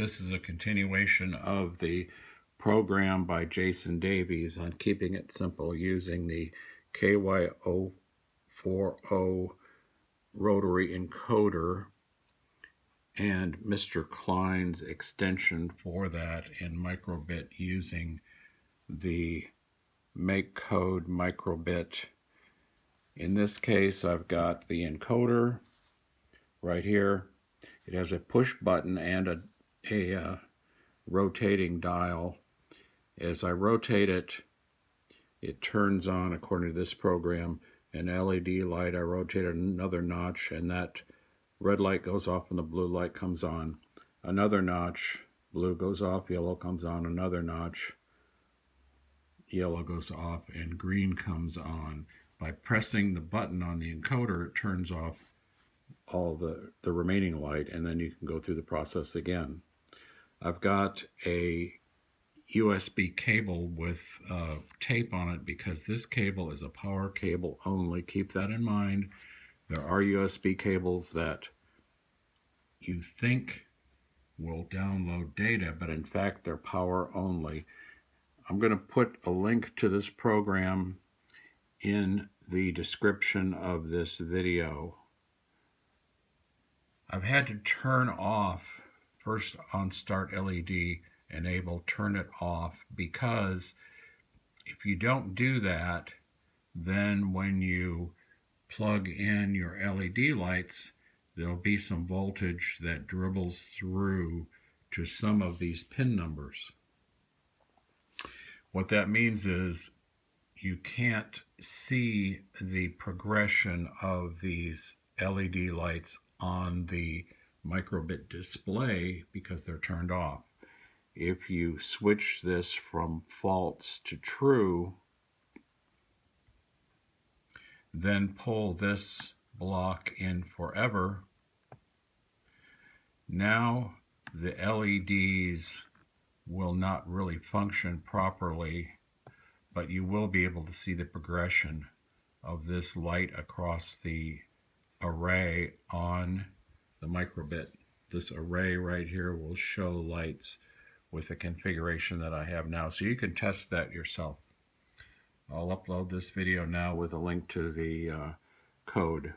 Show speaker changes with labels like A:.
A: This is a continuation of the program by Jason Davies on keeping it simple using the KY040 rotary encoder and Mr. Klein's extension for that in microbit using the MakeCode microbit. In this case, I've got the encoder right here. It has a push button and a, a uh, rotating dial. As I rotate it, it turns on, according to this program, an LED light. I rotate another notch, and that red light goes off and the blue light comes on. Another notch, blue goes off, yellow comes on, another notch, yellow goes off, and green comes on. By pressing the button on the encoder, it turns off all the, the remaining light, and then you can go through the process again. I've got a USB cable with uh, tape on it because this cable is a power cable only. Keep that in mind. There are USB cables that you think will download data, but in fact they're power only. I'm going to put a link to this program in the description of this video. I've had to turn off first on start LED enable turn it off because if you don't do that then when you plug in your LED lights there'll be some voltage that dribbles through to some of these pin numbers. What that means is you can't see the progression of these LED lights on the microbit display because they're turned off. If you switch this from false to true, then pull this block in forever, now the LEDs will not really function properly, but you will be able to see the progression of this light across the array on the microbit. This array right here will show lights with the configuration that I have now. So you can test that yourself. I'll upload this video now with a link to the uh, code.